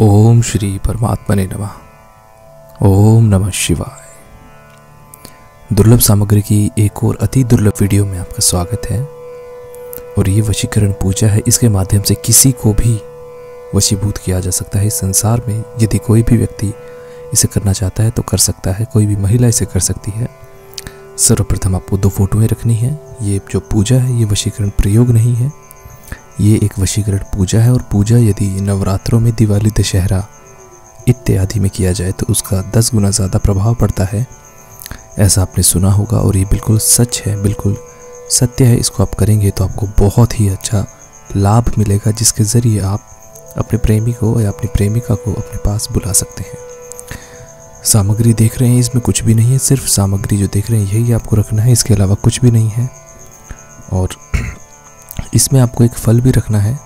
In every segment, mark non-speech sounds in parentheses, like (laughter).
ओम श्री परमात्मा ने नमः। ओम नमः शिवाय। दुर्लभ सामग्री की एक और अति दुर्लभ वीडियो में आपका स्वागत है। और ये वशीकरण पूजा है, इसके माध्यम से किसी को भी वशीभूत किया जा सकता है। संसार में यदि कोई भी व्यक्ति इसे करना चाहता है तो कर सकता है। कोई भी महिला इसे कर सकती है। सर्वप्रथम आपको दो फोटोएँ रखनी है। ये जो पूजा है, ये वशीकरण प्रयोग नहीं है। ये एक वशीकरण पूजा है और पूजा यदि नवरात्रों में दिवाली, दशहरा इत्यादि में किया जाए तो उसका दस गुना ज़्यादा प्रभाव पड़ता है। ऐसा आपने सुना होगा और ये बिल्कुल सच है, बिल्कुल सत्य है। इसको आप करेंगे तो आपको बहुत ही अच्छा लाभ मिलेगा, जिसके ज़रिए आप अपने प्रेमी को या अपनी प्रेमिका को अपने पास बुला सकते हैं। सामग्री देख रहे हैं, इसमें कुछ भी नहीं है, सिर्फ़ सामग्री जो देख रहे हैं, यही आपको रखना है। इसके अलावा कुछ भी नहीं है। और इसमें आपको एक फल भी रखना है,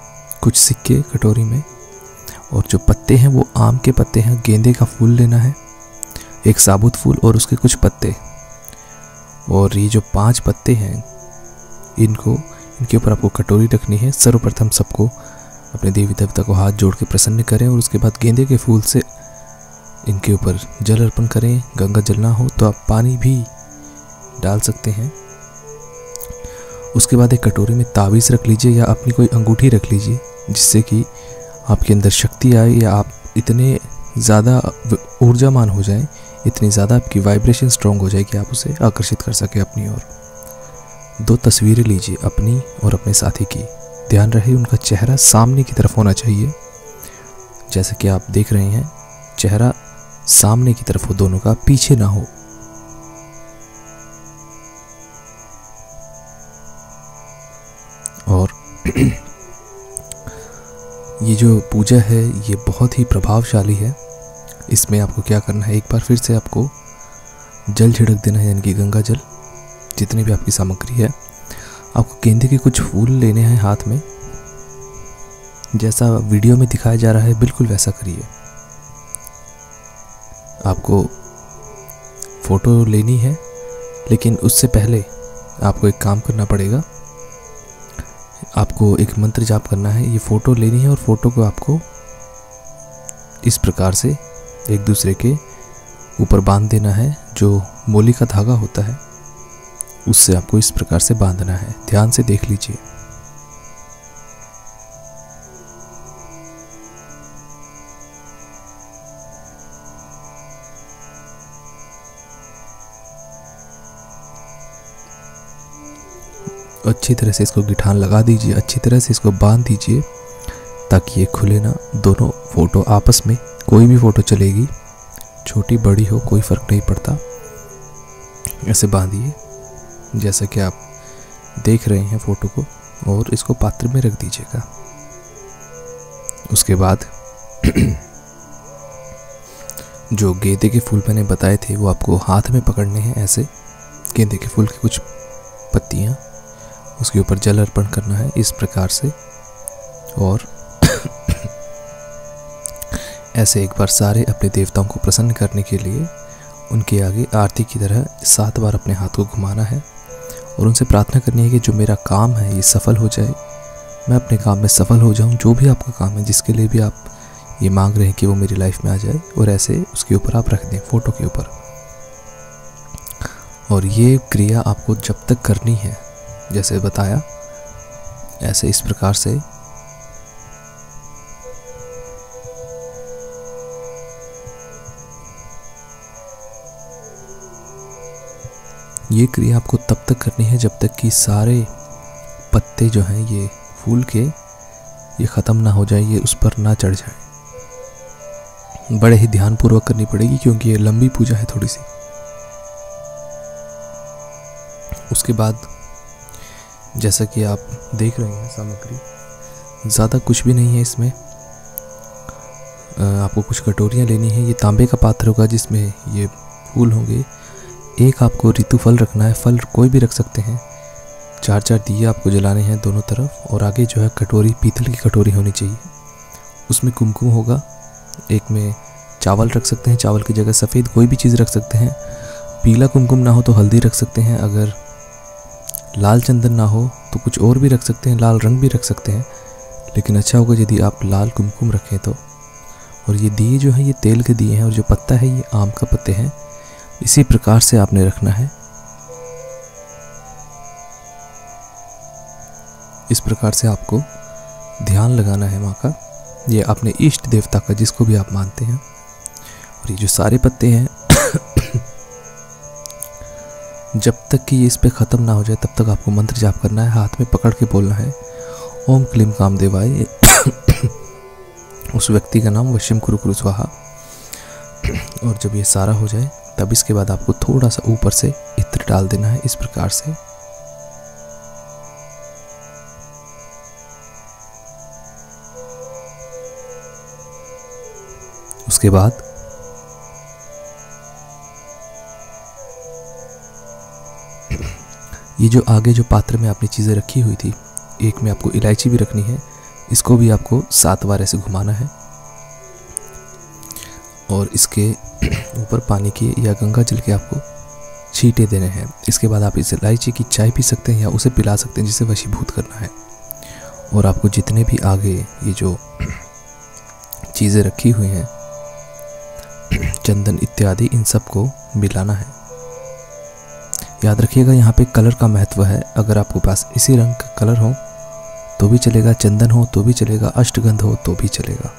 कुछ सिक्के कटोरी में, और जो पत्ते हैं वो आम के पत्ते हैं, गेंदे का फूल लेना है, एक साबुत फूल और उसके कुछ पत्ते। और ये जो पाँच पत्ते हैं, इनको, इनके ऊपर आपको कटोरी रखनी है, सर्वप्रथम सबको अपने देवी देवता को हाथ जोड़ के प्रसन्न करें, और उसके बाद गेंदे के फूल से इनके ऊपर जल अर्पण करें, गंगा जल ना हो तो आप पानी भी डाल सकते हैं। उसके बाद एक कटोरी में तावीज़ रख लीजिए या अपनी कोई अंगूठी रख लीजिए, जिससे कि आपके अंदर शक्ति आए या आप इतने ज़्यादा ऊर्जामान हो जाएँ, इतनी ज़्यादा आपकी वाइब्रेशन स्ट्रॉन्ग हो जाए कि आप उसे आकर्षित कर सकें अपनी ओर। दो तस्वीरें लीजिए अपनी और अपने साथी की। ध्यान रहे, उनका चेहरा सामने की तरफ़ होना चाहिए। जैसे कि आप देख रहे हैं, चेहरा सामने की तरफ़ हो, दोनों का पीछे ना हो। (clears throat) ये जो पूजा है, ये बहुत ही प्रभावशाली है। इसमें आपको क्या करना है, एक बार फिर से आपको जल छिड़क देना है, यानी कि गंगा जल, जितनी भी आपकी सामग्री है। आपको गेंदे के कुछ फूल लेने हैं हाथ में। जैसा वीडियो में दिखाया जा रहा है, बिल्कुल वैसा करिए। आपको फ़ोटो लेनी है, लेकिन उससे पहले आपको एक काम करना पड़ेगा। आपको एक मंत्र जाप करना है, ये फ़ोटो लेनी है और फ़ोटो को आपको इस प्रकार से एक दूसरे के ऊपर बाँध देना है, जो मोली का धागा होता है, उससे आपको इस प्रकार से बांधना है। ध्यान से देख लीजिए। अच्छी तरह से इसको गिठान लगा दीजिए, अच्छी तरह से इसको बाँध दीजिए, ताकि ये खुले ना। दोनों फ़ोटो आपस में कोई भी फ़ोटो चलेगी। छोटी, बड़ी हो, कोई फ़र्क नहीं पड़ता। ऐसे बांधिए, जैसा कि आप देख रहे हैं फ़ोटो को, और इसको पात्र में रख दीजिएगा। उसके बाद (clears throat) जो गेंदे के फूल मैंने बताए थे, वो आपको हाथ में पकड़ने हैं ऐसे। गेंदे के फूल की कुछ पत्तियाँ उसके ऊपर जल अर्पण करना है इस प्रकार से। और (coughs) ऐसे एक बार सारे अपने देवताओं को प्रसन्न करने के लिए उनके आगे आरती की तरह सात बार अपने हाथ को घुमाना है और उनसे प्रार्थना करनी है कि जो मेरा काम है ये सफल हो जाए। मैं अपने काम में सफल हो जाऊँ, जो भी आपका काम है, जिसके लिए भी आप ये मांग रहे हैं कि वो मेरी लाइफ में आ जाए, और ऐसे उसके ऊपर आप रख दें फ़ोटो के ऊपर। और ये क्रिया आपको जब तक करनी है जैसे बताया, ऐसे इस प्रकार से। ये क्रिया आपको तब तक करनी है जब तक कि सारे पत्ते जो हैं ये फूल के, ये ख़त्म ना हो जाए, ये उस पर ना चढ़ जाए। बड़े ही ध्यानपूर्वक करनी पड़ेगी क्योंकि ये लंबी पूजा है थोड़ी सी। उसके बाद जैसा कि आप देख रहे हैं सामग्री। ज़्यादा कुछ भी नहीं है इसमें। आपको कुछ कटोरियाँ लेनी है। ये तांबे का पात्र होगा जिसमें ये फूल होंगे। एक आपको ऋतु फल रखना है। फल कोई भी रख सकते हैं। चार चार दिए आपको जलाने हैं दोनों तरफ़ और आगे जो है कटोरी, पीतल की कटोरी होनी चाहिए। उसमें कुमकुम होगा। एक में चावल रख सकते हैं। चावल की जगह सफ़ेद कोई भी चीज़ रख सकते हैं। पीला कुमकुम ना हो तो हल्दी रख सकते हैं। अगर लाल चंदन ना हो तो कुछ और भी रख सकते हैं, लाल रंग भी रख सकते हैं। लेकिन अच्छा होगा यदि आप लाल कुमकुम रखें तो। और ये दिए जो हैं, ये तेल के दिए हैं और जो पत्ता है, ये आम का पत्ते हैं। इसी प्रकार से आपने रखना है। इस प्रकार से आपको ध्यान लगाना है माँ का। ये अपने इष्ट देवता का जिसको भी आप मानते हैं। और ये जो सारे पत्ते हैं जब तक कि ये इस पे ख़त्म ना हो जाए, तब तक आपको मंत्र जाप करना है, हाथ में पकड़ के बोलना है। ओम क्लीम काम देवाय उस व्यक्ति का नाम वशिम कुरु कुरु स्वाहा और जब ये सारा हो जाए, तब इसके बाद आपको थोड़ा सा ऊपर से इत्र डाल देना है इस प्रकार से। उसके बाद ये जो आगे जो पात्र में आपने चीज़ें रखी हुई थी, एक में आपको इलायची भी रखनी है, इसको भी आपको सात बार ऐसे घुमाना है। और इसके (clears throat) ऊपर पानी के या गंगा जल के आपको छीटे देने हैं। इसके बाद आप इस इलायची की चाय पी सकते हैं या उसे पिला सकते हैं, जिसे वशीभूत करना है। और आपको जितने भी आगे ये जो (clears throat) चीज़ें रखी हुई हैं, (clears throat) चंदन इत्यादि, इन सबको मिलाना है। याद रखिएगा, यहाँ पे कलर का महत्व है। अगर आपके पास इसी रंग का कलर हो तो भी चलेगा। चंदन हो तो भी चलेगा। अष्टगंध हो तो भी चलेगा।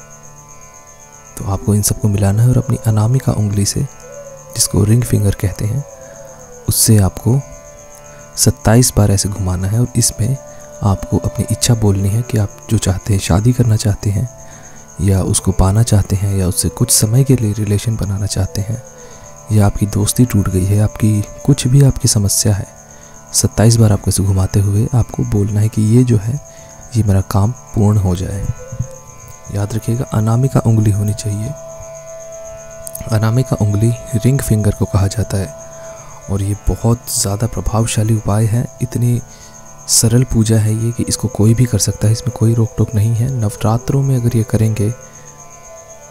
तो आपको इन सबको मिलाना है और अपनी अनामिका उंगली से, जिसको रिंग फिंगर कहते हैं, उससे आपको 27 बार ऐसे घुमाना है। और इसमें आपको अपनी इच्छा बोलनी है कि आप जो चाहते हैं, शादी करना चाहते हैं, या उसको पाना चाहते हैं, या उससे कुछ समय के लिए रिलेशन बनाना चाहते हैं या आपकी दोस्ती टूट गई है, आपकी कुछ भी आपकी समस्या है, सत्ताईस बार आपको इसे घुमाते हुए आपको बोलना है कि ये जो है, ये मेरा काम पूर्ण हो जाए। याद रखिएगा, अनामिका उंगली होनी चाहिए। अनामिका उंगली रिंग फिंगर को कहा जाता है, और ये बहुत ज़्यादा प्रभावशाली उपाय है। इतनी सरल पूजा है ये कि इसको कोई भी कर सकता है, इसमें कोई रोक टोक नहीं है। नवरात्रों में अगर ये करेंगे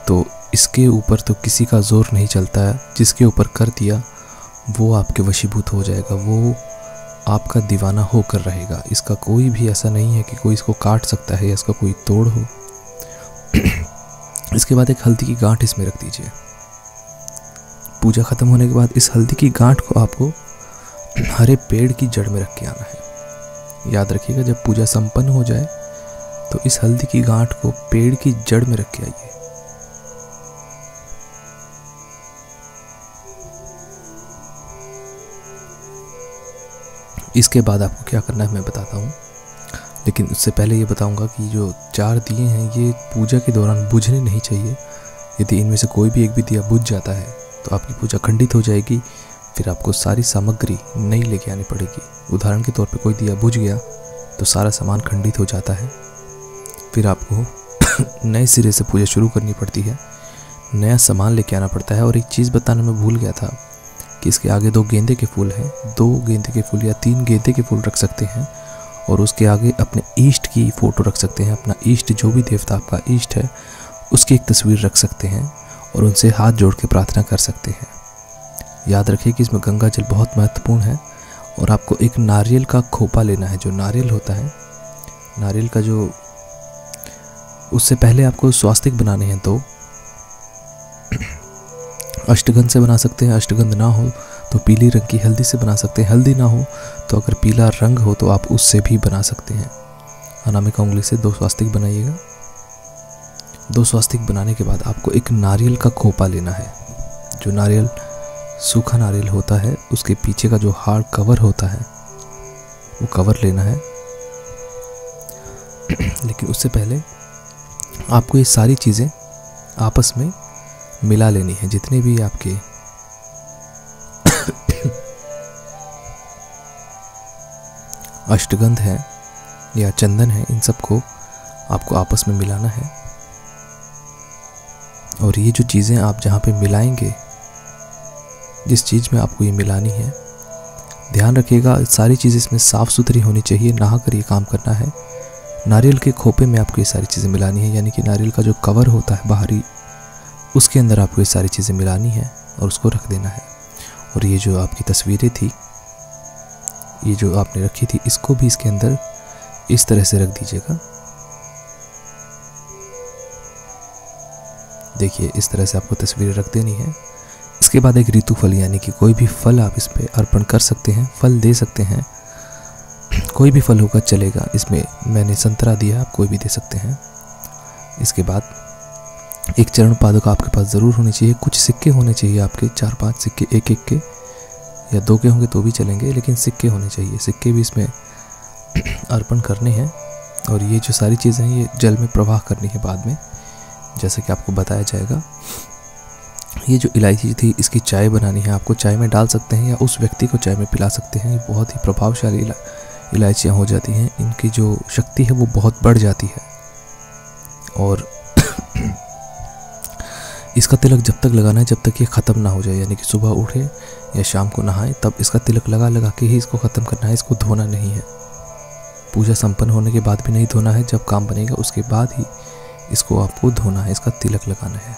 तो इसके ऊपर तो किसी का ज़ोर नहीं चलता है जिसके ऊपर कर दिया, वो आपके वशीभूत हो जाएगा, वो आपका दीवाना होकर रहेगा। इसका कोई भी ऐसा नहीं है कि कोई इसको काट सकता है या इसका कोई तोड़ हो। (clears throat) इसके बाद एक हल्दी की गांठ इसमें रख दीजिए। पूजा ख़त्म होने के बाद इस हल्दी की गांठ को आपको (clears throat) हरे पेड़ की जड़ में रख के आना है। याद रखिएगा, जब पूजा संपन्न हो जाए तो इस हल्दी की गांठ को पेड़ की जड़ में रख के आइए। इसके बाद आपको क्या करना है मैं बताता हूँ। लेकिन उससे पहले ये बताऊँगा कि जो चार दिए हैं, ये पूजा के दौरान बुझने नहीं चाहिए। यदि इनमें से कोई भी एक भी दिया बुझ जाता है तो आपकी पूजा खंडित हो जाएगी, फिर आपको सारी सामग्री नई लेके आनी पड़ेगी। उदाहरण के तौर पे कोई दिया बुझ गया तो सारा सामान खंडित हो जाता है। फिर आपको (coughs) नए सिरे से पूजा शुरू करनी पड़ती है। नया सामान लेके आना पड़ता है और एक चीज़ बताने में भूल गया था। कि इसके आगे दो गेंदे के फूल हैं, दो गेंदे के फूल या तीन गेंदे के फूल रख सकते हैं और उसके आगे अपने ईष्ट की फ़ोटो रख सकते हैं, अपना ईष्ट जो भी देवता आपका ईष्ट है, उसकी एक तस्वीर रख सकते हैं और उनसे हाथ जोड़ के प्रार्थना कर सकते हैं। याद रखिए कि इसमें गंगा जल बहुत महत्वपूर्ण है और आपको एक नारियल का खोपा लेना है, जो नारियल होता है। नारियल का जो, उससे पहले आपको स्वास्तिक बनाने हैं तो अष्टगंध से बना सकते हैं, अष्टगंध ना हो तो पीली रंग की हल्दी से बना सकते हैं। हल्दी ना हो तो अगर पीला रंग हो तो आप उससे भी बना सकते हैं। अनामिका उंगली से दो स्वास्तिक बनाइएगा। दो स्वास्तिक बनाने के बाद आपको एक नारियल का खोपा लेना है। जो नारियल, सूखा नारियल होता है, उसके पीछे का जो हार्ड कवर होता है, वो कवर लेना है। (clears throat) लेकिन उससे पहले आपको ये सारी चीज़ें आपस में मिला लेनी है, जितने भी आपके अष्टगंध है या चंदन है, इन सबको आपको आपस में मिलाना है। और ये जो चीज़ें आप जहाँ पे मिलाएँगे, जिस चीज़ में आपको ये मिलानी है, ध्यान रखिएगा, सारी चीज़ इसमें साफ़ सुथरी होनी चाहिए, नहा कर ये काम करना है। नारियल के खोपे में आपको ये सारी चीज़ें मिलानी है, यानी कि नारियल का जो कवर होता है बाहरी उसके अंदर आपको ये सारी चीज़ें मिलानी है और उसको रख देना है। और ये जो आपकी तस्वीरें थी, ये जो आपने रखी थी, इसको भी इसके अंदर इस तरह से रख दीजिएगा। देखिए, इस तरह से आपको तस्वीरें रख देनी है। इसके बाद एक ऋतु फल, यानी कि कोई भी फल आप इस पर अर्पण कर सकते हैं, फल दे सकते हैं। कोई भी फल होगा चलेगा, इसमें मैंने संतरा दिया, आप कोई भी दे सकते हैं। इसके बाद एक चरण पादुका आपके पास ज़रूर होनी चाहिए। कुछ सिक्के होने चाहिए आपके। चार पाँच सिक्के एक एक के। या दो के होंगे तो भी चलेंगे लेकिन सिक्के होने चाहिए। सिक्के भी इसमें (clears throat) अर्पण करने हैं। और ये जो सारी चीज़ें हैं ये जल में प्रवाह करनी है बाद में जैसे कि आपको बताया जाएगा। ये जो इलायची थी इसकी चाय बनानी है। आपको चाय में डाल सकते हैं या उस व्यक्ति को चाय में पिला सकते हैं। ये बहुत ही प्रभावशाली इला, इलायचियाँ हो जाती हैं। इनकी जो शक्ति है वो बहुत बढ़ जाती है। और इसका तिलक जब तक लगाना है, जब तक ये ख़त्म ना हो जाए, यानी कि सुबह उठे या शाम को नहाए, तब इसका तिलक लगा लगा के ही इसको ख़त्म करना है, इसको धोना नहीं है। पूजा संपन्न होने के बाद भी नहीं धोना है, जब काम बनेगा, उसके बाद ही इसको आपको धोना है, इसका तिलक लगाना है।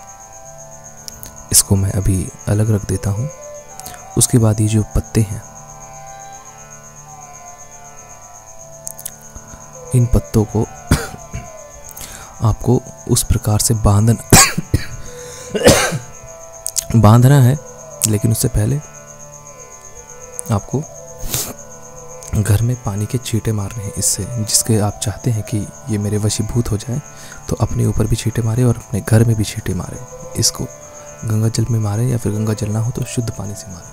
इसको मैं अभी अलग रख देता हूँ। उसके बाद ये जो पत्ते हैं, इन पत्तों को (coughs) आपको उस प्रकार से बांधना बांधना है, लेकिन उससे पहले आपको घर में पानी के छींटे मारने हैं। इससे जिसके आप चाहते हैं कि ये मेरे वशीभूत हो जाए तो अपने ऊपर भी छींटे मारे और अपने घर में भी छींटे मारे। इसको गंगा जल में मारें या फिर गंगा जल ना हो तो शुद्ध पानी से मारें।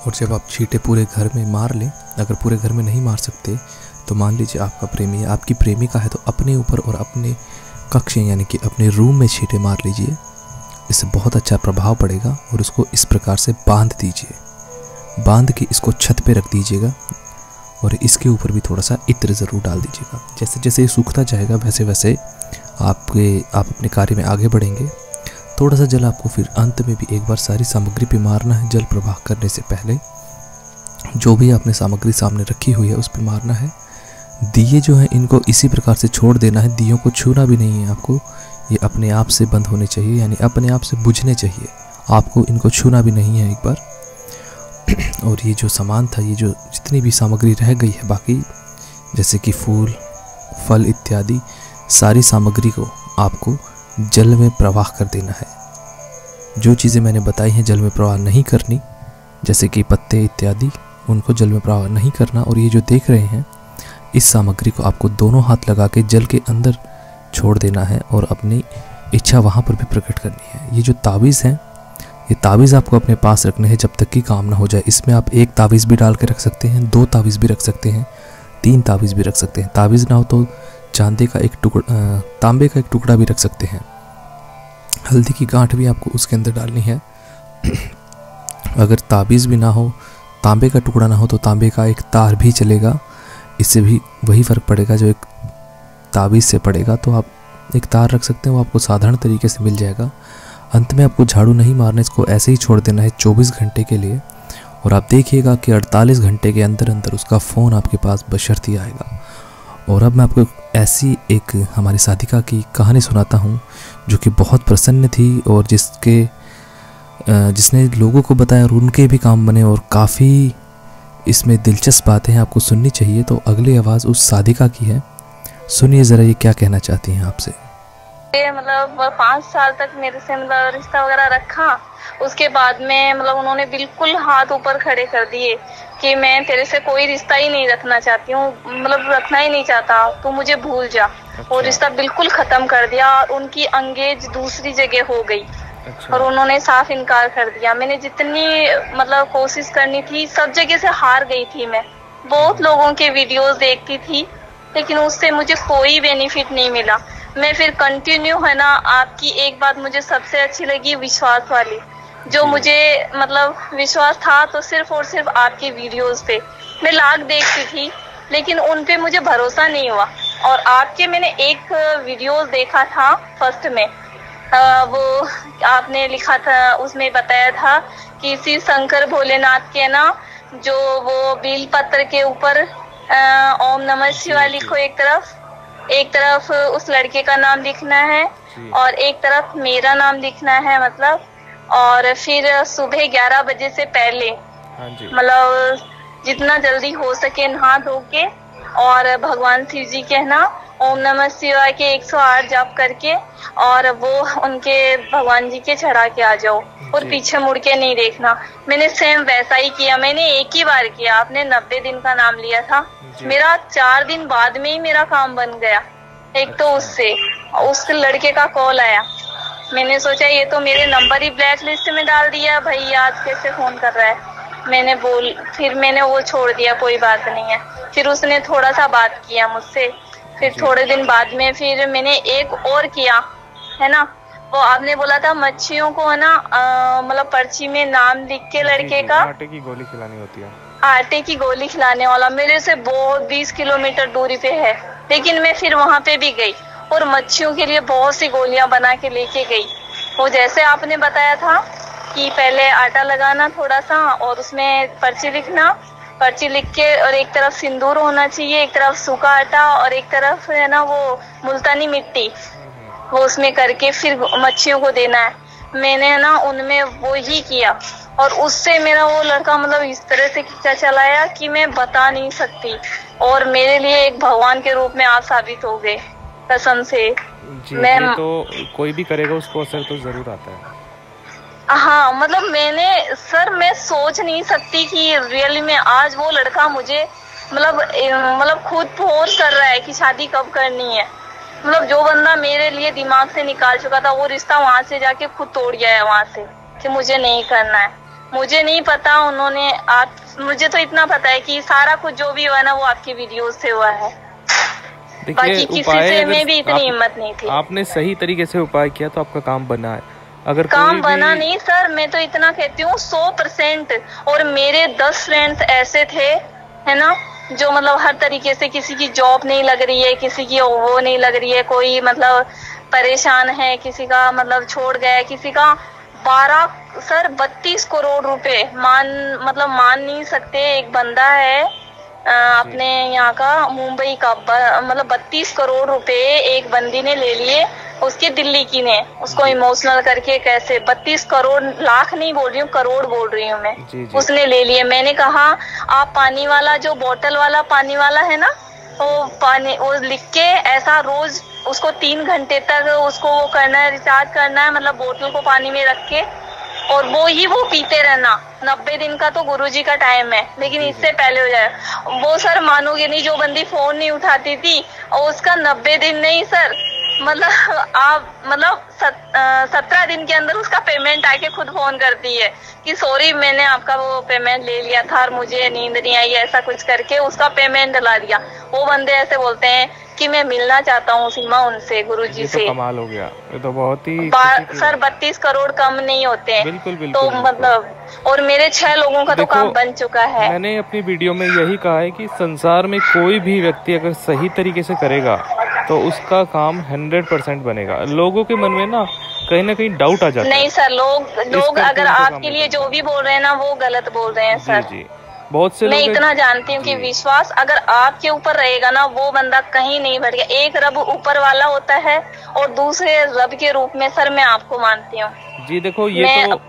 और जब आप छींटे पूरे घर में मार लें, अगर पूरे घर में नहीं मार सकते तो मान लीजिए आपका प्रेमी आपकी प्रेमिका है तो अपने ऊपर और अपने कक्ष यानी कि अपने रूम में छीटे मार लीजिए। इससे बहुत अच्छा प्रभाव पड़ेगा और उसको इस प्रकार से बाँध दीजिए। बाँध के इसको छत पे रख दीजिएगा और इसके ऊपर भी थोड़ा सा इत्र ज़रूर डाल दीजिएगा। जैसे जैसे ये सूखता जाएगा, वैसे वैसे आपके, आप अपने कार्य में आगे बढ़ेंगे। थोड़ा सा जल आपको फिर अंत में भी एक बार सारी सामग्री पे मारना है, जल प्रवाह करने से पहले। जो भी आपने सामग्री सामने रखी हुई है, उस पर मारना है। दिए जो हैं, इनको इसी प्रकार से छोड़ देना है। दियों को छूना भी नहीं है आपको। ये अपने आप से बंद होने चाहिए, यानी अपने आप से बुझने चाहिए। आपको इनको छूना भी नहीं है एक बार। (clears throat) और ये जो सामान था, ये जो जितनी भी सामग्री रह गई है बाकी, जैसे कि फूल, फल इत्यादि, सारी सामग्री को आपको जल में प्रवाह कर देना है। जो चीज़ें मैंने बताई हैं, जल में प्रवाह नहीं करनी, जैसे कि पत्ते इत्यादि, उनको जल में प्रवाह नहीं करना। और ये जो देख रहे हैं इस सामग्री को आपको दोनों हाथ लगा के जल के अंदर छोड़ देना है और अपनी इच्छा वहाँ पर भी प्रकट करनी है। ये जो तावीज़ हैं, ये तावीज़ आपको अपने पास रखने हैं जब तक कि काम ना हो जाए। इसमें आप एक तावीज़ भी डाल के रख सकते हैं, दो तावीज़ भी रख सकते हैं, तीन तावीज़ भी रख सकते हैं। तावीज़ ना हो तो चांदी का एक टुकड़ा तांबे का एक टुकड़ा भी रख सकते हैं। हल्दी की गांठ भी आपको उसके अंदर डालनी है। (clears throat) अगर ताबीज़ भी ना हो, तांबे का टुकड़ा ना हो तो तांबे का एक तार भी चलेगा। इससे भी वही फ़र्क पड़ेगा जो एक ताबीज़ से पड़ेगा। तो आप एक तार रख सकते हैं, वो आपको साधारण तरीके से मिल जाएगा। अंत में आपको झाड़ू नहीं मारना, इसको ऐसे ही छोड़ देना है 24 घंटे के लिए। और आप देखिएगा कि 48 घंटे के अंदर अंदर उसका फ़ोन आपके पास बशर्ती आएगा। और अब मैं आपको ऐसी एक हमारी साधिका की कहानी सुनाता हूँ, जो कि बहुत प्रसन्न थी और जिसके जिसने लोगों को बताया और उनके भी काम बने और काफ़ी इसमें दिलचस्प बातें हैं आपको सुननी चाहिए तो अगली आवाज़ उस साधिका की है। सुनिए ज़रा ये क्या कहना चाहती हैं आपसे। मतलब पाँच साल तक मेरे से मतलब रिश्ता वगैरह रखा उसके बाद में मतलब उन्होंने बिल्कुल हाथ ऊपर खड़े कर दिए कि मैं तेरे से कोई रिश्ता ही नहीं रखना चाहती हूँ मतलब रखना ही नहीं चाहता तू मुझे भूल जा। अच्छा। और रिश्ता बिल्कुल खत्म कर दिया और उनकी अंगेज दूसरी जगह हो गई। अच्छा। और उन्होंने साफ़ इनकार कर दिया। मैंने जितनी मतलब कोशिश करनी थी सब जगह से हार गई थी मैं। बहुत लोगों के वीडियोस देखती थी लेकिन उससे मुझे कोई बेनिफिट नहीं मिला। मैं फिर कंटिन्यू है ना आपकी एक बात मुझे सबसे अच्छी लगी विश्वास वाली। जो। मुझे मतलब विश्वास था तो सिर्फ़ और सिर्फ़ आपके वीडियोस पे। मैं लाख देखती थी लेकिन उन पे मुझे भरोसा नहीं हुआ। और आपके मैंने एक वीडियोस देखा था फ़र्स्ट में। वो आपने लिखा था उसमें बताया था कि श्री शंकर भोलेनाथ के ना जो वो बिल पत्र के ऊपर ओम नमः शिवाय लिखो एक तरफ़ एक तरफ़ उस लड़के का नाम लिखना है और एक तरफ़ मेरा नाम लिखना है मतलब और फिर सुबह ग्यारह बजे से पहले हाँ मतलब जितना जल्दी हो सके नहा धो के और भगवान शिव जी के ना ओम नमः शिवाय के 108 जाप करके और वो उनके भगवान जी के चढ़ा के आ जाओ और पीछे मुड़ के नहीं देखना। मैंने सेम वैसा ही किया। मैंने एक ही बार किया। आपने नब्बे दिन का नाम लिया था। मेरा चार दिन बाद में ही मेरा काम बन गया। एक तो अच्छा। उससे। उस लड़के का कॉल आया। मैंने सोचा ये तो मेरे नंबर ही ब्लैक लिस्ट में डाल दिया। भाई आज कैसे फ़ोन कर रहा है? मैंने बोल फिर मैंने वो छोड़ दिया। कोई बात नहीं है। फिर उसने थोड़ा सा बात किया मुझसे। फिर थोड़े दिन बाद में फिर मैंने एक और किया है ना? वो आपने बोला था मच्छियों को है ना मतलब पर्ची में नाम लिख के लड़के का। आटे की गोली खिलानी होती है। आटे की गोली खिलाने वाला। मेरे से बहुत बीस किलोमीटर दूरी पे है लेकिन मैं फिर वहाँ पे भी गई और मच्छियों के लिए बहुत सी गोलियाँ बना के लेके गई। वो जैसे आपने बताया था कि पहले आटा लगाना थोड़ा सा और उसमें पर्ची लिखना पर्ची लिख के और एक तरफ़ सिंदूर होना चाहिए एक तरफ़ सूखा आटा और एक तरफ़ है ना वो मुल्तानी मिट्टी। वो उसमें करके फिर मच्छियों को देना है। मैंने है ना उनमें वो ही किया। और उससे मेरा वो लड़का मतलब इस तरह से खींचा चलाया कि मैं बता नहीं सकती। और मेरे लिए एक भगवान के रूप में आप साबित हो गए कसम से। जी मैं- तो कोई भी करेगा उसको असर तो ज़रूर आता है। हाँ मतलब मैंने सर मैं सोच नहीं सकती कि रियली में आज वो लड़का मुझे मतलब मतलब खुद फोर्स कर रहा है कि शादी कब करनी है। मतलब जो बंदा मेरे लिए दिमाग से निकाल चुका था वो रिश्ता वहाँ से जाके खुद तोड़ गया है वहाँ से कि मुझे नहीं करना है। मुझे नहीं पता उन्होंने आप मुझे तो इतना पता है कि सारा कुछ जो भी हुआ ना वो आपकी वीडियो से हुआ है। बाकी किसी से में भी इतनी हिम्मत नहीं थी। आपने सही तरीके से उपाय किया तो आपका काम बना है। अगर काम बना नहीं सर मैं तो इतना कहती हूँ सौ परसेंट। और मेरे दस फ्रेंड्स ऐसे थे है ना जो मतलब हर तरीके से किसी की जॉब नहीं लग रही है किसी की वो नहीं लग रही है कोई मतलब परेशान है किसी का मतलब छोड़ गया है किसी का बारह सर बत्तीस करोड़ रुपए। मान मतलब मान नहीं सकते एक बंदा है अ, अपने यहाँ का मुंबई का मतलब बत्तीस करोड़ रुपए एक बंदी ने ले लिए उसके दिल्ली की ने उसको इमोशनल करके कैसे बत्तीस करोड़ लाख नहीं बोल रही हूँ करोड़ बोल रही हूँ मैं। जी, जी। उसने ले लिए। मैंने कहा आप पानी वाला जो बोतल वाला पानी वाला है ना वो पानी वो लिख के ऐसा रोज उसको तीन घंटे तक उसको वो करना है रिचार्ज करना है मतलब बोतल को पानी में रख के और वो ही वो पीते रहना। नब्बे दिन का तो गुरुजी का टाइम है लेकिन इससे पहले हो जाए। वो सर मानोगे नहीं जो बंदी फ़ोन नहीं उठाती थी और उसका नब्बे दिन नहीं सर। मतलब आप मतलब सत्रह दिन के अंदर उसका पेमेंट आके खुद फ़ोन करती है कि सॉरी मैंने आपका वो पेमेंट ले लिया था और मुझे नींद नहीं आई ऐसा कुछ करके उसका पेमेंट डला दिया। वो बंदे ऐसे बोलते हैं कि मैं मिलना चाहता हूँ सीमा उनसे गुरुजी ये तो से। कमाल हो गया। ये तो बहुत ही सर बत्तीस करोड़ कम नहीं होते हैं। बिल्कुल बिल्कुल तो बिल्कुल। मतलब और मेरे छह लोगों का तो काम बन चुका है। मैंने अपनी वीडियो में यही कहा है कि संसार में कोई भी व्यक्ति अगर सही तरीके से करेगा तो उसका काम हंड्रेड परसेंट बनेगा। लोगों के मन में ना कहीं ना कहीं डाउट आ जाता नहीं सर लोग लोग अगर आपके लिए जो भी बोल रहे हैं ना वो गलत बोल रहे हैं सर जी। बहुत से मैं इतना जानती हूँ कि विश्वास अगर आपके ऊपर रहेगा ना वो बंदा कहीं नहीं भटके एक रब ऊपर वाला होता है और दूसरे रब के रूप में सर मैं आपको मानती हूँ। जी देखो ये तो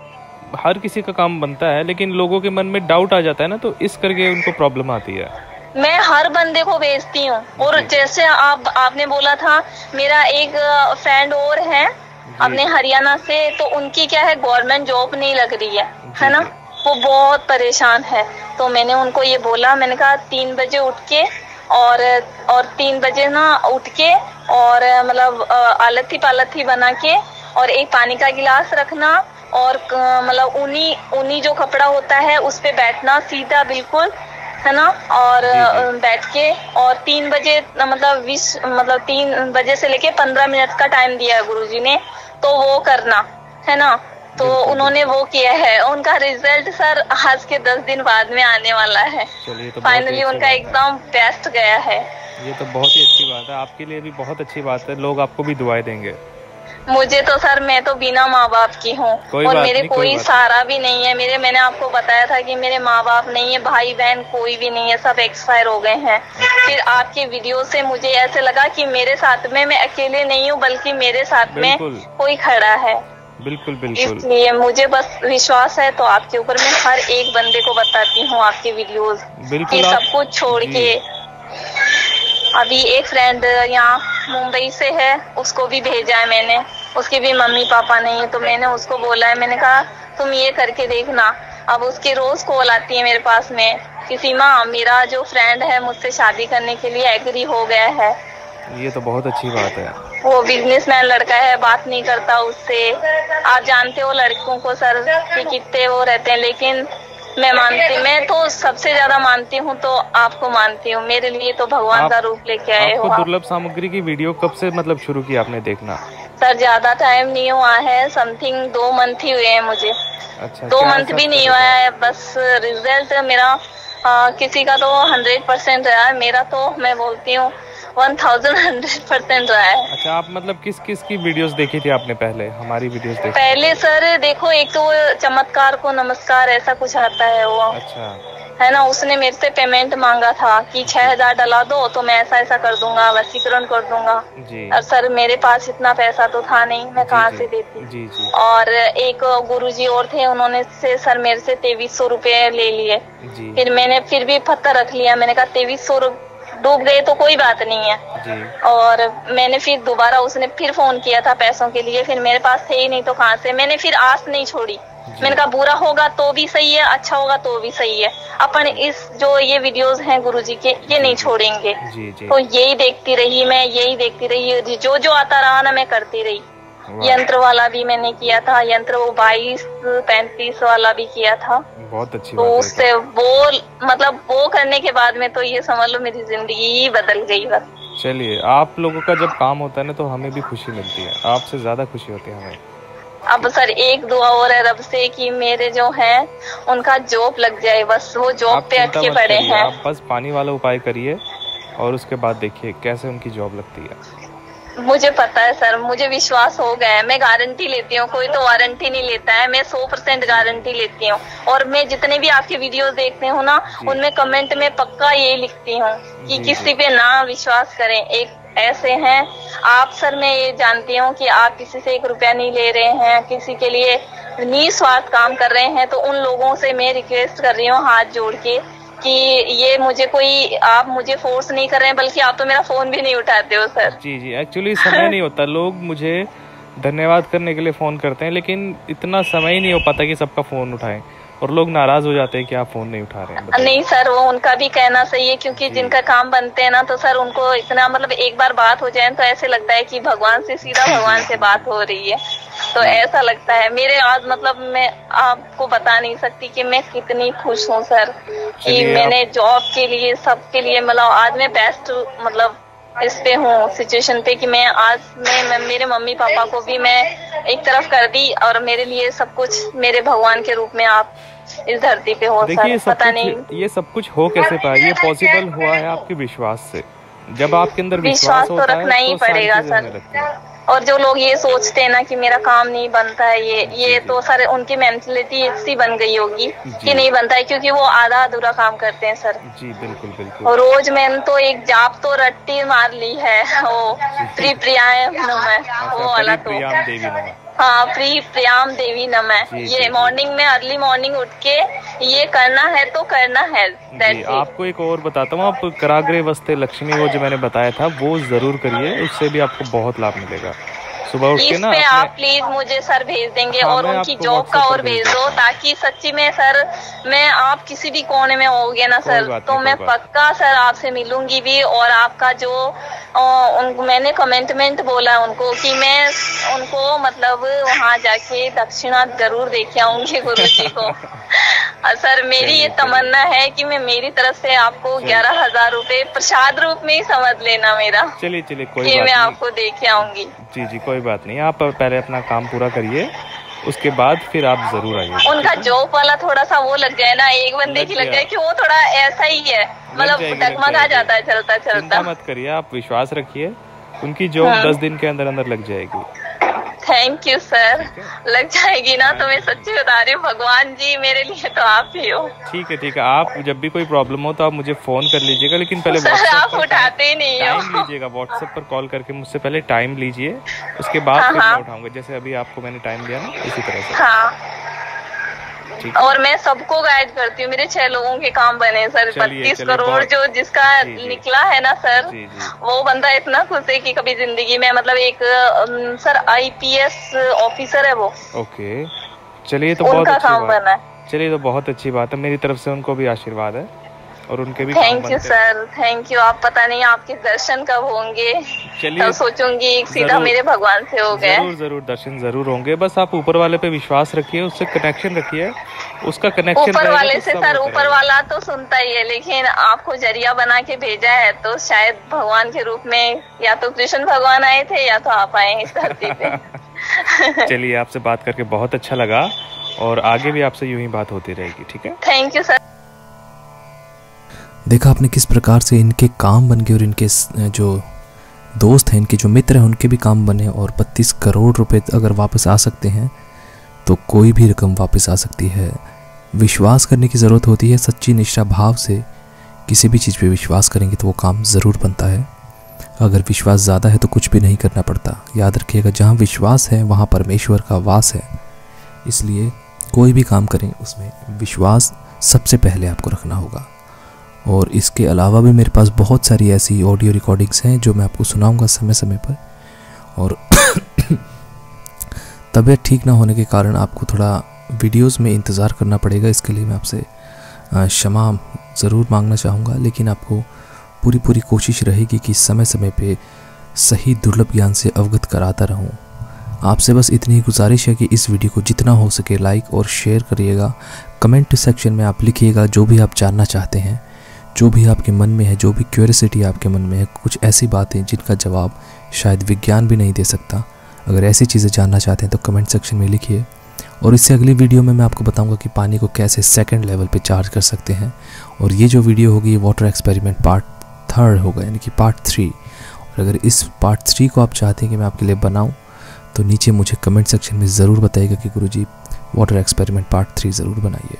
हर किसी का काम बनता है लेकिन लोगों के मन में डाउट आ जाता है ना तो इस करके उनको प्रॉब्लम आती है। मैं हर बंदे को भेजती हूँ। और जैसे आप आपने बोला था मेरा एक फ्रेंड और है अपने हरियाणा से तो उनकी क्या है गवर्नमेंट जॉब नहीं लग रही है है ना? वो बहुत परेशान है। तो मैंने उनको ये बोला मैंने कहा तीन बजे उठ के और और तीन बजे ना उठ के और मतलब आलथी पालथी बना के और एक पानी का गिलास रखना और मतलब उन्हीं उन्हीं जो कपड़ा होता है उस पर बैठना सीधा बिल्कुल है ना? और बैठ के और तीन बजे मतलब बीस मतलब तीन बजे से लेके पंद्रह मिनट का टाइम दिया है गुरुजी ने तो वो करना है ना? तो उन्होंने वो किया है। उनका रिज़ल्ट सर आज के दस दिन बाद में आने वाला है। तो फाइनली उनका एग्ज़ाम बेस्ट गया है। ये तो बहुत ही अच्छी बात है। आपके लिए भी बहुत अच्छी बात है। लोग आपको भी दुआएँ देंगे। मुझे तो सर मैं तो बिना माँ बाप की हूँ। और मेरे कोई सहारा भी नहीं है। मेरे मैंने आपको बताया था कि मेरे माँ बाप नहीं है भाई बहन कोई भी नहीं है सब एक्सपायर हो गए हैं। फिर आपके वीडियो से मुझे ऐसे लगा कि मेरे साथ में मैं अकेले नहीं हूँ बल्कि मेरे साथ में कोई खड़ा है। बिल्कुल बिल्कुल। इसलिए मुझे बस विश्वास है तो आपके ऊपर मैं हर एक बंदे को बताती हूँ आपके वीडियोस कि बिल्कुल सब कुछ छोड़ के। अभी एक फ्रेंड यहाँ मुंबई से है उसको भी भेजा है मैंने। उसके भी मम्मी पापा नहीं है तो मैंने उसको बोला है मैंने कहा तुम ये करके देखना। अब उसकी रोज कॉल आती है मेरे पास में कि सीमा मेरा जो फ्रेंड है मुझसे शादी करने के लिए एग्री हो गया है। ये तो बहुत अच्छी बात है। वो बिजनेसमैन लड़का है बात नहीं करता उससे। आप जानते हो लड़कों को सर कि कितने वो रहते हैं लेकिन मैं मानती मैं तो सबसे ज़्यादा मानती हूँ तो आपको मानती हूँ। मेरे लिए तो भगवान का रूप लेके आए हो। दुर्लभ सामग्री की वीडियो कब से मतलब शुरू की आपने देखना? सर ज़्यादा टाइम नहीं हुआ है समथिंग दो मंथ ही हुए हैं मुझे। अच्छा दो मंथ भी नहीं हुआ है बस रिज़ल्ट मेरा आ, किसी का तो हंड्रेड परसेंट रहा है। मेरा तो मैं बोलती हूँ वन थाउज़ेंड हंड्रेड परसेंट रहा है। अच्छा आप मतलब किस किस की वीडियोस देखी थी आपने पहले? हमारी वीडियोस देखी पहले सर देखो एक तो चमत्कार को नमस्कार ऐसा कुछ आता है वो। अच्छा। है ना उसने मेरे से पेमेंट मांगा था कि छह हज़ार डला दो तो मैं ऐसा ऐसा कर दूँगा वसीकरण कर दूँगा। जी। और सर मेरे पास इतना पैसा तो था नहीं मैं कहाँ से देती? जी जी। और एक गुरुजी और थे उन्होंने से सर मेरे से तेईस सौ रुपये ले लिए। फिर मैंने फिर भी पत्थर रख लिया। मैंने कहा तेईस सौ डूब गए तो कोई बात नहीं है। और मैंने फिर दोबारा उसने फिर फ़ोन किया था पैसों के लिए फिर मेरे पास थे ही नहीं तो कहाँ से? मैंने फिर आस नहीं छोड़ी। मैंने कहा बुरा होगा तो भी सही है अच्छा होगा तो भी सही है। अपन इस जो ये वीडियोस हैं गुरुजी के ये नहीं छोड़ेंगे। जी जी। तो यही देखती रही मैं यही देखती रही। जो जो आता रहा ना मैं करती रही। यंत्र वाला भी मैंने किया था यंत्र वो बाईस पैंतीस वाला भी किया था। बहुत अच्छी तो उससे वो मतलब वो करने के बाद में तो ये समझ लो मेरी ज़िंदगी ही बदल गई बस। चलिए आप लोगों का जब काम होता है ना तो हमें भी खुशी मिलती है। आपसे ज़्यादा खुशी होती है हमें। अब सर एक दुआ और है रब से कि मेरे जो हैं उनका जॉब लग जाए बस वो जॉब पे अटके पड़े हैं। आप बस पानी वाला उपाय करिए और उसके बाद देखिए कैसे उनकी जॉब लगती है। मुझे पता है सर। मुझे विश्वास हो गया है। मैं गारंटी लेती हूँ कोई तो वारंटी नहीं लेता है। मैं सौ परसेंट गारंटी लेती हूँ। और मैं जितने भी आपके वीडियो देखती हूँ ना उनमें कमेंट में पक्का ये लिखती हूँ कि किसी पे ना विश्वास करें। एक ऐसे हैं। आप सर मैं ये जानती हूँ कि आप किसी से एक रुपया नहीं ले रहे हैं किसी के लिए निस्वार्थ काम कर रहे हैं तो उन लोगों से मैं रिक्वेस्ट कर रही हूँ हाथ जोड़ के कि ये मुझे कोई आप मुझे फोर्स नहीं कर रहे हैं बल्कि आप तो मेरा फ़ोन भी नहीं उठाते हो सर जी जी. एक्चुअली समय नहीं होता. (laughs) लोग मुझे धन्यवाद करने के लिए फ़ोन करते हैं लेकिन इतना समय ही नहीं हो पाता कि सबका फ़ोन उठाएँ और लोग नाराज़ हो जाते हैं कि आप फ़ोन नहीं उठा रहे हैं नहीं सर वो उनका भी कहना सही है क्योंकि जिनका काम बनते हैं ना तो सर उनको इतना मतलब एक बार बात हो जाए तो ऐसे लगता है कि भगवान से सीधा (laughs) भगवान से बात हो रही है। तो ऐसा लगता है। मेरे आज मतलब मैं आपको बता नहीं सकती कि मैं कितनी खुश हूँ सर कि मैंने जॉब के लिए सबके लिए मतलब आज मैं बेस्ट मतलब इस पे हूँ सिचुएशन पे कि मैं आज मैं, मैं मेरे मम्मी पापा को भी मैं एक तरफ़ कर दी और मेरे लिए सब कुछ मेरे भगवान के रूप में आप इस धरती पे हो सर। पता नहीं। ये सब कुछ हो कैसे पाया? ये पॉसिबल हुआ है आपके विश्वास से। जब आपके अंदर विश्वास विश्वास तो रखना ही तो पड़ेगा, सर। और जो लोग ये सोचते हैं ना कि मेरा काम नहीं बनता है ये ये तो सर उनकी मेंटलिटी ऐसी बन गई होगी। कि नहीं बनता है क्योंकि वो आधा अधूरा काम करते हैं सर। जी बिल्कुल बिल्कुल। और रोज मैंने तो एक जाप तो रट्टी मार ली है (laughs) वो प्रिय (laughs) वो वाला तो। देवी हाँ प्री प्रयाम देवी नम। जी, ये मॉर्निंग में अर्ली मॉर्निंग उठ के ये करना है तो करना है जी आपको एक और बताता हूँ आप कराग्रे वस्ते लक्ष्मी वो जो मैंने बताया था वो ज़रूर करिए उससे भी आपको बहुत लाभ मिलेगा। सुबह उठ के ना पे आप प्लीज़ मुझे सर भेज देंगे हाँ, और उनकी जॉब का और भेज दो ताकि सच्ची में सर मैं आप किसी भी कोने में होगे ना सर तो मैं पक्का सर आपसे मिलूँगी भी और आपका जो उन मैंने कमेंटमेंट बोला उनको कि मैं उनको मतलब वहाँ जाके दक्षिणा ज़रूर देखे आऊँगी गुरु जी को। (laughs) सर मेरी ये तमन्ना है कि मैं मेरी तरफ़ से आपको ग्यारह हज़ार रूपए प्रसाद रूप में ही समझ लेना मेरा चलिए चलिए कोई मैं आपको देखे आऊँगी। जी जी कोई बात नहीं आप पहले अपना काम पूरा करिए उसके बाद फिर आप ज़रूर आइए। उनका जॉब वाला थोड़ा सा वो लग जाए ना एक बंदे की लग जाए कि वो थोड़ा ऐसा ही है। मतलब डगमगा जाता है चलता चलता। मत करिए आप विश्वास रखिए उनकी जॉब हाँ। दस दिन के अंदर अंदर लग जाएगी। थैंक यू सर लग जाएगी ना तो मैं सच्ची बता रही हूँ भगवान जी मेरे लिए तो आप ही हो। ठीक है ठीक है। आप जब भी कोई प्रॉब्लम हो तो आप मुझे फ़ोन कर लीजिएगा लेकिन पहले सर आप उठाते ही नहीं टाइम हो। लीजिएगा व्हाट्सएप पर कॉल करके मुझसे पहले टाइम लीजिए उसके बाद हाँ, मैं हाँ। उठाऊँगा। जैसे अभी आपको मैंने टाइम दिया ना इसी तरह से। है। और मैं सबको गाइड करती हूँ। मेरे छह लोगों के काम बने सर। बत्तीस करोड़ जो जिसका। निकला है ना सर वो बंदा इतना खुश है की कभी ज़िंदगी में मतलब एक सर आईपीएस ऑफिसर है वो। ओके। चलिए तो बहुत अच्छी काम बना है। चलिए तो बहुत अच्छी बात है। मेरी तरफ़ से उनको भी आशीर्वाद है। और उनके भी thank you sir thank you आप पता नहीं आपके दर्शन कब होंगे। चलिए तब सोचूँगी सीधा। मेरे भगवान से हो गए। ज़रूर ज़रूर दर्शन ज़रूर होंगे। बस आप ऊपर वाले पे विश्वास रखिए उससे कनेक्शन रखिए। उसका कनेक्शन ऊपर वाले तो से सर ऊपर वाला तो सुनता ही है लेकिन आपको ज़रिया बना के भेजा है तो शायद भगवान के रूप में या तो कृष्ण भगवान आए थे या तो आप आए इस धरती पे। (laughs) चलिए आपसे बात करके बहुत अच्छा लगा और आगे भी आपसे यूँ ही बात होती रहेगी ठीक है? थैंक यू सर देखा आपने किस प्रकार से इनके काम बन गए और इनके जो दोस्त हैं, इनके जो मित्र हैं, उनके भी काम बने और 32 करोड़ रुपए अगर वापस आ सकते हैं तो कोई भी रकम वापस आ सकती है। विश्वास करने की ज़रूरत होती है सच्ची निष्ठा भाव से। किसी भी चीज़ पे विश्वास करेंगे तो वो काम ज़रूर बनता है। अगर विश्वास ज़्यादा है तो कुछ भी नहीं करना पड़ता। याद रखिएगा, जहाँ विश्वास है, वहाँ परमेश्वर का वास है। इसलिए कोई भी काम करें, उसमें विश्वास सबसे पहले आपको रखना होगा। और इसके अलावा भी मेरे पास बहुत सारी ऐसी ऑडियो रिकॉर्डिंग्स हैं जो मैं आपको सुनाऊँगा समय समय पर। और (coughs) तबीयत ठीक ना होने के कारण आपको थोड़ा वीडियोस में इंतज़ार करना पड़ेगा, इसके लिए मैं आपसे क्षमा ज़रूर मांगना चाहूँगा, लेकिन आपको पूरी पूरी कोशिश रहेगी कि समय समय पे सही दुर्लभ ज्ञान से अवगत कराता रहूँ। आपसे बस इतनी ही गुजारिश है कि इस वीडियो को जितना हो सके लाइक और शेयर करिएगा। कमेंट सेक्शन में आप लिखिएगा जो भी आप जानना चाहते हैं। जो भी आपके मन में है, जो भी क्यूरियसिटी आपके मन में है, कुछ ऐसी बातें जिनका जवाब शायद विज्ञान भी नहीं दे सकता। अगर ऐसी चीज़ें जानना चाहते हैं तो कमेंट सेक्शन में लिखिए। और इससे अगली वीडियो में मैं आपको बताऊँगा कि पानी को कैसे सेकंड लेवल पे चार्ज कर सकते हैं। और ये जो वीडियो होगी, ये वाटर एक्सपेरिमेंट पार्ट थर्ड होगा, यानी कि पार्ट थ्री और अगर इस पार्ट थ्री को आप चाहते हैं कि मैं आपके लिए बनाऊँ तो नीचे मुझे कमेंट सेक्शन में ज़रूर बताइएगा कि Guruji water experiment part three ज़रूर बनाइए।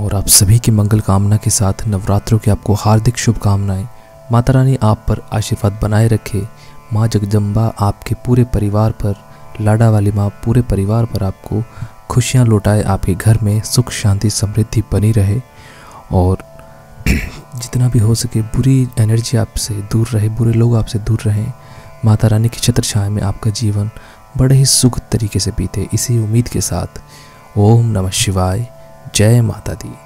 और आप सभी की मंगल कामना के साथ नवरात्रों की आपको हार्दिक शुभकामनाएँ। माता रानी आप पर आशीर्वाद बनाए रखे। माँ जगदम्बा आपके पूरे परिवार पर, लाडा वाली माँ पूरे परिवार पर आपको खुशियाँ लौटाए। आपके घर में सुख, शांति, समृद्धि बनी रहे और (clears throat) जितना भी हो सके बुरी एनर्जी आपसे दूर रहे, बुरे लोग आपसे दूर रहें। माता रानी की छत्र छाया में आपका जीवन बड़े ही सुख तरीके से बीते। इसी उम्मीद के साथ ओम नमः शिवाय। जय माता दी।